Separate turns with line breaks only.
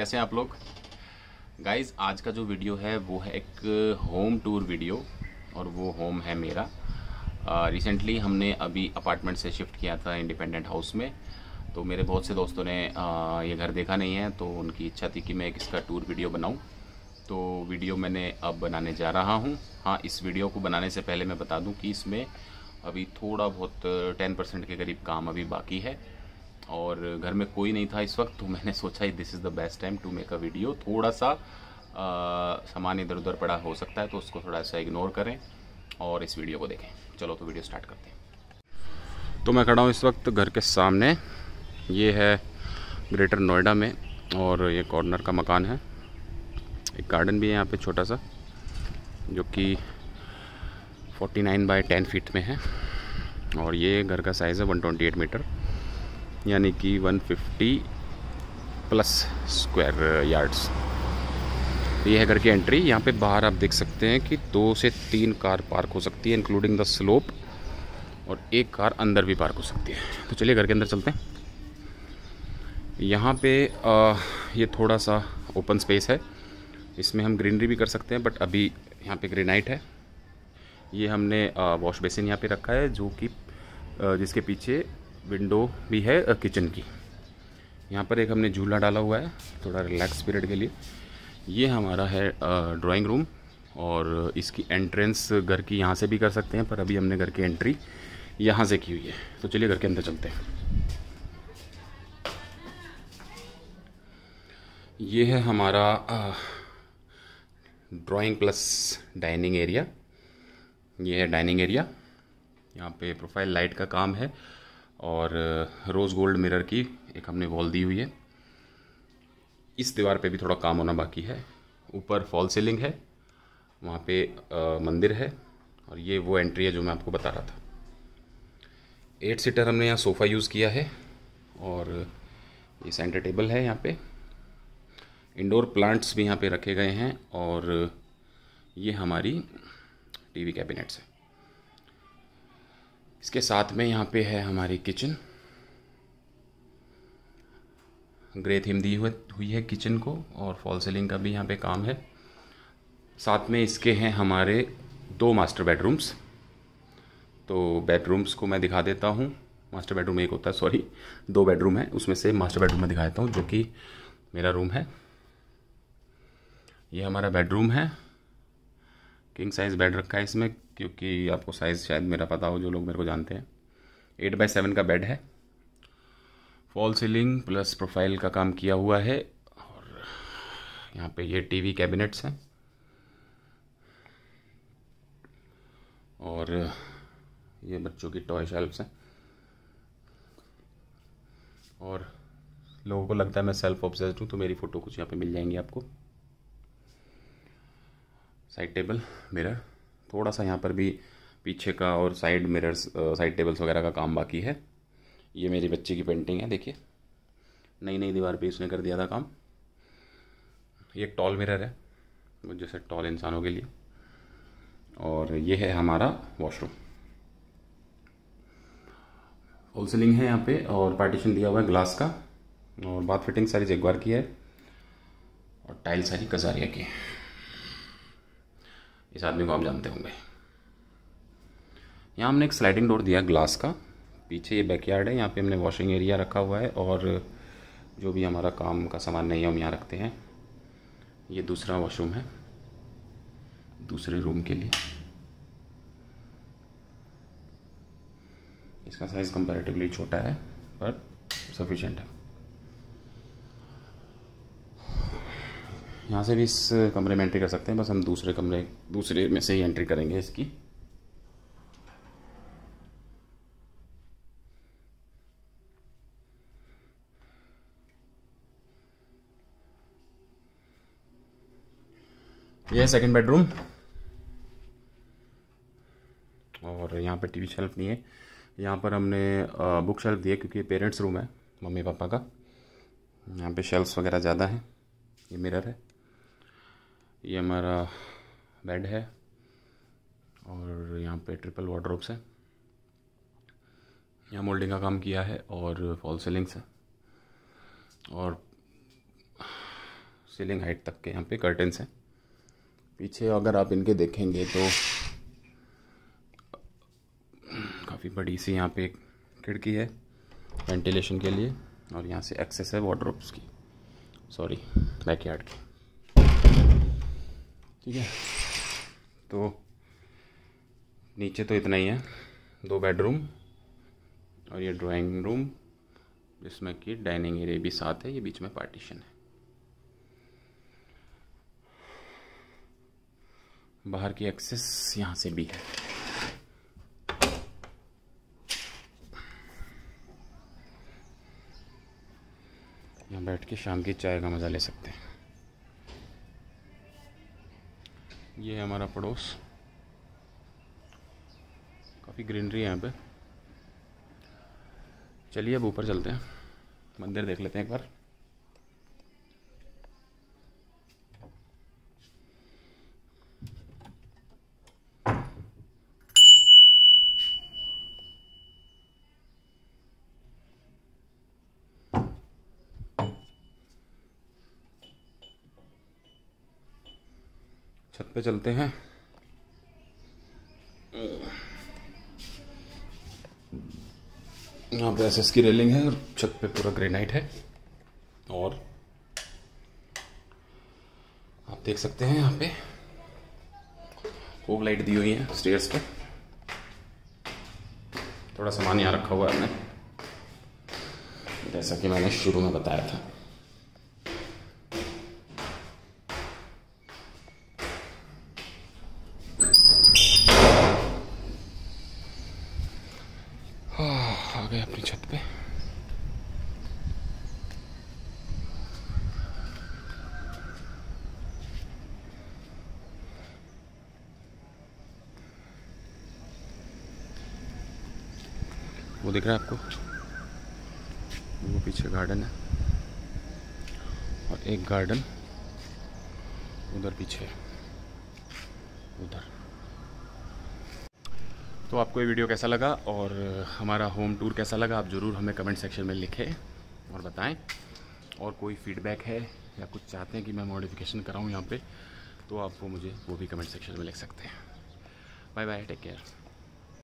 कैसे हैं आप लोग? गाइस आज का जो वीडियो है वो है एक होम टूर वीडियो और वो होम है मेरा। रिसेंटली uh, हमने अभी अपार्टमेंट से शिफ्ट किया था इंडिपेंडेंट हाउस में। तो मेरे बहुत से दोस्तों ने uh, ये घर देखा नहीं है तो उनकी इच्छा थी कि मैं एक इसका टूर वीडियो बनाऊँ। तो वीडियो मैंने अब बनाने जा रहा हूँ। हाँ इस वीडियो को बनाने से पहले मैं बता दूँ कि इसमें अभी थोड़ा बहुत टेन परसेंट के करीब काम अभी बाकी है। और घर में कोई नहीं था इस वक्त तो मैंने सोचा ही this is the best time to make a video थोड़ा सा सामान इधर उधर पड़ा हो सकता है तो उसको थोड़ा सा इग्नोर करें और इस वीडियो को देखें। चलो तो वीडियो स्टार्ट करते हैं। तो मैं खड़ा हूँ इस वक्त घर के सामने। ये है ग्रेटर नोएडा में और ये कॉर्नर का मकान है। एक गार्डन भी है यहाँ पे छोटा सा, जो कि 49 बाई 10 फीट में है। और ये घर का साइज़ है 128 मीटर यानी कि 150 प्लस स्क्वायर यार्ड्स। ये है घर की एंट्री। यहाँ पे बाहर आप देख सकते हैं कि दो से तीन कार पार्क हो सकती है इंक्लूडिंग द स्लोप और एक कार अंदर भी पार्क हो सकती है। तो चलिए घर के अंदर चलते हैं। यहाँ पे आ, ये थोड़ा सा ओपन स्पेस है। इसमें हम ग्रीनरी भी कर सकते हैं बट अभी यहाँ पे ग्रेनाइट है। ये हमने वॉश बेसिन यहाँ पे रखा है जो कि जिसके पीछे विंडो भी है किचन की। यहाँ पर एक हमने झूला डाला हुआ है, थोड़ा रिलैक्स पीरियड के लिए। ये हमारा है ड्राइंग रूम और इसकी एंट्रेंस घर की यहाँ से भी कर सकते हैं, पर अभी हमने घर की एंट्री यहाँ से की हुई है। तो चलिए घर के अंदर चलते हैं। ये है हमारा ड्राइंग प्लस डाइनिंग एरिया ये है डाइनिंग एरिया यहाँ पे प्रोफ़ाइल लाइट का काम है। और रोज़ गोल्ड मिरर की एक हमने वॉल दी हुई है। इस दीवार पे भी थोड़ा काम होना बाकी है। ऊपर फॉल सीलिंग है वहाँ पे आ, मंदिर है और ये वो एंट्री है जो मैं आपको बता रहा था। एट सीटर हमने यहाँ सोफ़ा यूज़ किया है और ये सेंटर टेबल है यहाँ पे। इंडोर प्लांट्स भी यहाँ पे रखे गए हैं और ये हमारी टीवी कैबिनेट्स है। इसके साथ में यहाँ पे है हमारी किचन ग्रे थीम दी हुई है किचन को और फॉल सीलिंग का भी यहाँ पे काम है। साथ में इसके हैं हमारे दो मास्टर बेडरूम्स तो बेडरूम्स को मैं दिखा देता हूँ। मास्टर बेडरूम एक होता है सॉरी दो बेडरूम है, उसमें से मास्टर बेडरूम में दिखा देता हूँ, जो कि मेरा रूम है। ये हमारा बेडरूम है। किंग साइज़ बेड रखा है इसमें, क्योंकि आपको साइज़ शायद मेरा पता हो, जो लोग मेरे को जानते हैं। एट बाई सेवन का बेड है। फॉल सीलिंग प्लस प्रोफ़ाइल का काम किया हुआ है, और यहाँ पे ये टीवी कैबिनेट्स हैं। और ये बच्चों की टॉय शेल्फ्स हैं। और लोगों को लगता है मैं सेल्फ ऑब्सेस्ड हूँ तो मेरी फ़ोटो कुछ यहाँ पे मिल जाएँगी आपको। साइड टेबल मिरर थोड़ा सा यहाँ पर भी पीछे का और साइड मिरर्स साइड टेबल्स वगैरह का काम बाकी है। ये मेरी बच्ची की पेंटिंग है, देखिए। नई नई दीवार पे उसने कर दिया था काम। ये एक टॉल मिरर है जैसे टॉल इंसानों के लिए। और ये है हमारा वॉशरूम होल सीलिंग है यहाँ पे और पार्टीशन दिया हुआ है ग्लास का। और बाथ फिटिंग सारी जगवार की है। और टाइल सारी कजारिया की है। इस आदमी को आप जानते होंगे। यहाँ हमने एक स्लाइडिंग डोर दिया ग्लास का। पीछे ये बैकयार्ड है, यहाँ पे हमने वॉशिंग एरिया रखा हुआ है और जो भी हमारा काम का सामान नहीं है, हम यहाँ रखते हैं। ये दूसरा वॉशरूम है, दूसरे रूम के लिए। इसका साइज़ कंपैरेटिवली छोटा है, पर सफिशेंट है। यहाँ से भी इस कमरे में एंट्री कर सकते हैं, बस हम दूसरे कमरे, दूसरे में से ही एंट्री करेंगे इसकी। यह सेकेंड बेडरूम और यहाँ पे टीवी शेल्फ नहीं है। यहाँ पर हमने बुक शेल्फ दिया क्योंकि पेरेंट्स रूम है मम्मी पापा का। यहाँ पे शेल्फ्स वगैरह ज़्यादा हैं। ये मिरर है। ये हमारा बेड है और यहाँ पे ट्रिपल वार्ड्रोब्स है। यहाँ मोल्डिंग का काम किया है और फॉल सीलिंग्स है। और सीलिंग हाइट तक के यहाँ पे कर्टन्स हैं। पीछे अगर आप इनके देखेंगे तो काफ़ी बड़ी सी यहाँ पे खिड़की है वेंटिलेशन के लिए और यहाँ से एक्सेस है वाटरप्स की। सॉरी बैकयार्ड की। ठीक है। तो नीचे तो इतना ही है। दो बेडरूम और ये ड्राइंग रूम जिसमें कि डाइनिंग एरिया भी साथ है, ये बीच में पार्टीशन है। बाहर की एक्सेस यहाँ से भी है। यहाँ बैठ के शाम की चाय का मज़ा ले सकते हैं। ये है हमारा पड़ोस। काफ़ी ग्रीनरी है यहाँ पे। चलिए अब ऊपर चलते हैं। मंदिर देख लेते हैं एक बार। छत पे चलते हैं। यहाँ पे एस की रेलिंग है और छत पे पूरा ग्रेनाइट है। और आप देख सकते हैं यहाँ पे फोक लाइट दी हुई है स्टेयर्स पे। थोड़ा सामान यहाँ रखा हुआ है हमने। जैसा कि मैंने शुरू में बताया था आ गए अपनी छत पे। वो दिख रहा है आपको? वो पीछे गार्डन है। और एक गार्डन उधर पीछे उधर। तो आपको ये वीडियो कैसा लगा और हमारा होम टूर कैसा लगा, आप ज़रूर हमें कमेंट सेक्शन में लिखें और बताएँ। और कोई फीडबैक है या कुछ चाहते हैं कि मैं मॉडिफिकेशन कराऊँ यहाँ पे तो आप वो मुझे, वो भी कमेंट सेक्शन में लिख सकते हैं। Bye bye take care